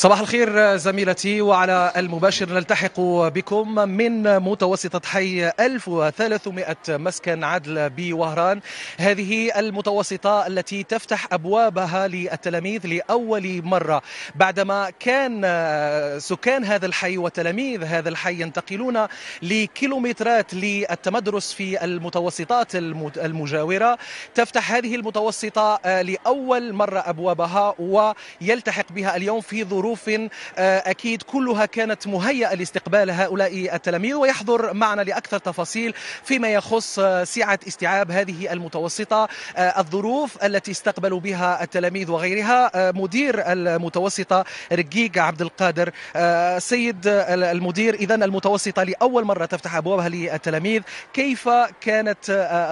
صباح الخير زميلتي وعلى المباشر نلتحق بكم من متوسطة حي 1300 مسكن عدل بوهران. هذه المتوسطة التي تفتح أبوابها للتلاميذ لأول مرة. بعدما كان سكان هذا الحي وتلاميذ هذا الحي ينتقلون لكيلومترات للتمدرس في المتوسطات المجاورة تفتح هذه المتوسطة لأول مرة أبوابها ويلتحق بها اليوم في ظروف ظروف أكيد كلها كانت مهيئة لاستقبال هؤلاء التلاميذ ويحضر معنا لأكثر تفاصيل فيما يخص سعة استيعاب هذه المتوسطة الظروف التي استقبلوا بها التلاميذ وغيرها مدير المتوسطة رقيق عبد القادر. سيد المدير إذا المتوسطة لأول مرة تفتح أبوابها للتلاميذ. كيف كانت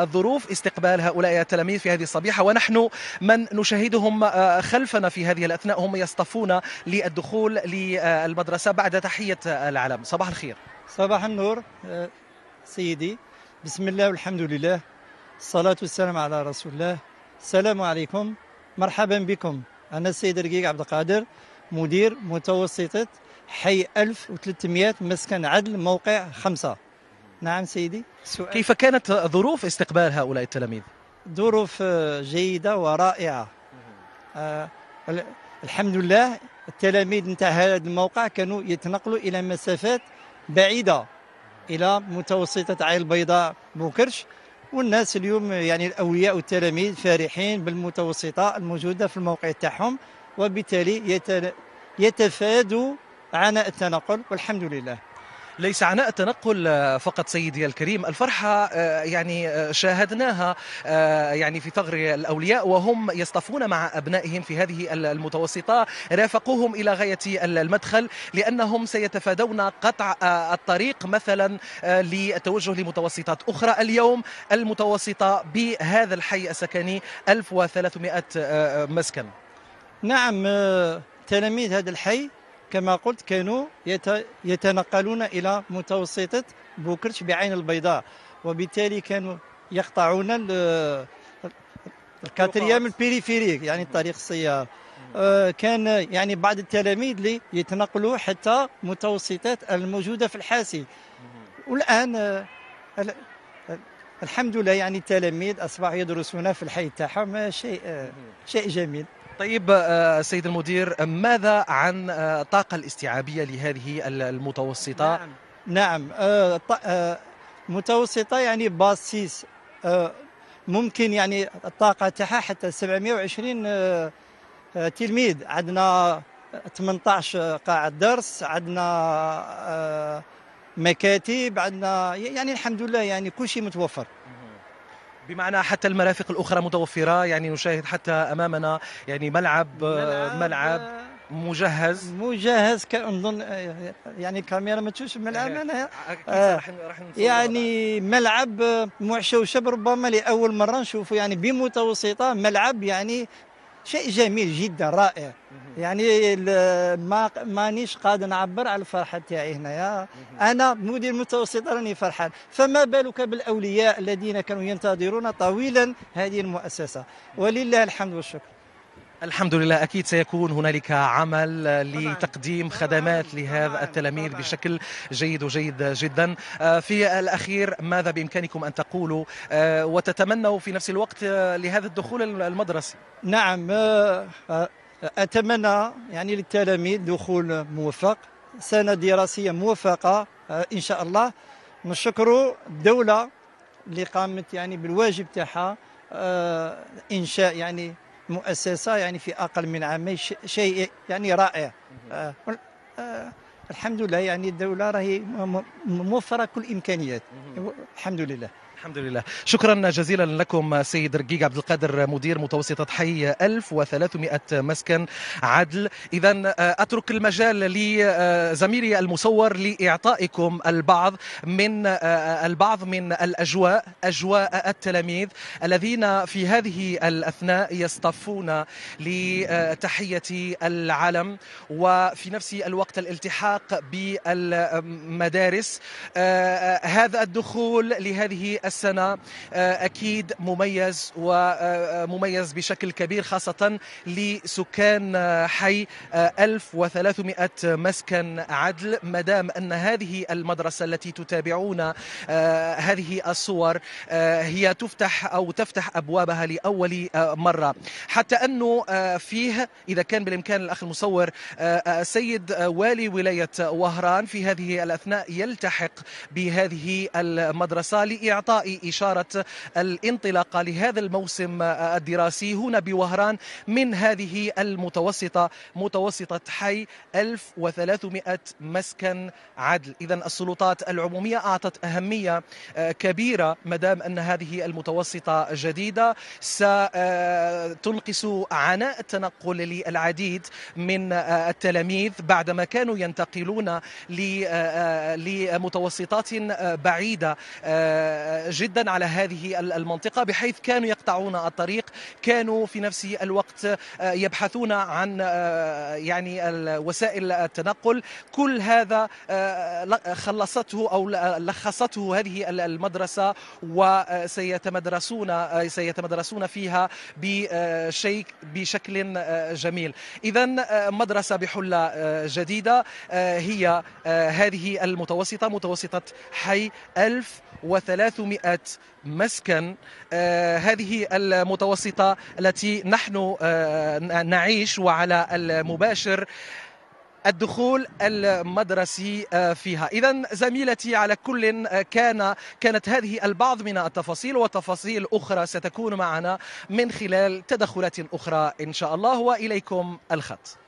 الظروف استقبال هؤلاء التلاميذ في هذه الصبيحة؟ ونحن من نشاهدهم خلفنا في هذه الأثناء هم يصطفون للدخول للمدرسة بعد تحية العلم. صباح الخير. صباح النور سيدي. بسم الله والحمد لله. الصلاة والسلام على رسول الله. السلام عليكم. مرحبا بكم. أنا السيد رقيق عبد القادر مدير متوسطة حي 1300 مسكن عدل موقع خمسة. نعم سيدي. سؤال. كيف كانت ظروف استقبال هؤلاء التلاميذ؟ ظروف جيدة ورائعة. آه الحمد لله التلاميذ نتاع هذا الموقع كانوا يتنقلوا إلى مسافات بعيدة إلى متوسطة عين البيضاء بوكرش. والناس اليوم يعني الاولياء والتلاميذ فرحين بالمتوسطة الموجودة في الموقع تاعهم وبالتالي يتفادوا عناء التنقل والحمد لله. ليس عناء التنقل فقط سيدي الكريم. الفرحة يعني شاهدناها يعني في ثغر الأولياء وهم يصطفون مع أبنائهم في هذه المتوسطة. رافقوهم إلى غاية المدخل لأنهم سيتفادون قطع الطريق. مثلا للتوجه لمتوسطات أخرى. اليوم المتوسطة بهذا الحي السكني 1300 مسكن. نعم تلاميذ هذا الحي كما قلت كانوا يتنقلون إلى متوسطة بوكرش بعين البيضاء. وبالتالي كانوا يقطعون ال quatrième ال périphérique يعني الطريق السيار كان يعني بعض التلاميذ اللي يتنقلوا حتى متوسطات الموجودة في الحاسي. والآن الحمد لله يعني التلاميذ أصبحوا يدرسون في الحي تاعهم شيء شيء جميل. طيب سيد المدير ماذا عن الطاقة الاستيعابية لهذه المتوسطة؟ نعم نعم. متوسطة يعني باسيس. ممكن يعني الطاقة تاعها حتى 720 تلميذ. عندنا 18 قاعة درس عندنا مكاتب عندنا يعني الحمد لله يعني كل شيء متوفر. بمعنى حتى المرافق الأخرى متوفرة يعني نشاهد حتى أمامنا يعني ملعب ملعب, ملعب مجهز. مجهز كنظن يعني الكاميرا ما تشوفش الملعب أنا آه يعني ملعب معشوشب ربما لأول مرة نشوفه يعني بمتوسطة ملعب يعني شيء جميل جدا رائع. يعني ما مانيش قادر نعبر على الفرحة تاعي هنايا. أنا مدير متوسط راني فرحان. فما بالك بالأولياء الذين كانوا ينتظرون طويلا هذه المؤسسة. ولله الحمد والشكر. الحمد لله أكيد سيكون هنالك عمل لتقديم خدمات لهذا التلاميذ بشكل جيد وجيد جدا. في الأخير ماذا بإمكانكم أن تقولوا؟ وتتمنوا في نفس الوقت لهذا الدخول المدرسي. نعم أتمنى يعني للتلاميذ دخول موفق سنة دراسية موفقة إن شاء الله. نشكر الدولة اللي قامت يعني بالواجب تاعها إنشاء يعني مؤسسة يعني في أقل من عامين شيء يعني رائع. آه آه الحمد لله يعني الدولة راهي موفرة كل الإمكانيات الحمد لله. الحمد لله. شكرا جزيلا لكم سيد رقيق عبد القادر مدير متوسطة حي 1300 مسكن عدل. إذا أترك المجال لزميلي المصور لإعطائكم البعض من البعض من الأجواء أجواء التلاميذ الذين في هذه الأثناء يصطفون لتحية العلم وفي نفس الوقت الالتحاق بالمدارس. هذا الدخول لهذه السنة أكيد مميز ومميز بشكل كبير خاصة لسكان حي 1300 مسكن عدل. مدام أن هذه المدرسة التي تتابعون هذه الصور هي تفتح أو تفتح أبوابها لأول مرة. حتى أنه فيه إذا كان بالإمكان الأخ المصور السيد والي ولاية وهران في هذه الأثناء يلتحق بهذه المدرسة لإعطاء إشارة الانطلاقة لهذا الموسم الدراسي. هنا بوهران من هذه المتوسطة متوسطة حي 1300 مسكن عدل. إذا السلطات العمومية أعطت أهمية كبيرة مدام أن هذه المتوسطة جديدة. ستنقص عناء التنقل للعديد من التلاميذ بعدما كانوا ينتقلون لمتوسطات بعيدة. جدا على هذه المنطقة بحيث كانوا يقطعون الطريق كانوا في نفس الوقت يبحثون عن يعني وسائل التنقل. كل هذا خلصته أو لخصته هذه المدرسة وسيتمدرسون سيتمدرسون فيها بشيء بشكل جميل. إذا مدرسة بحلة جديدة هي هذه المتوسطة متوسطة حي 1300 مسكن. هذه المتوسطة التي نحن نعيش وعلى المباشر الدخول المدرسي فيها. إذا زميلتي على كل كان كانت هذه البعض من التفاصيل وتفاصيل أخرى ستكون معنا من خلال تدخلات أخرى إن شاء الله. وإليكم الخط.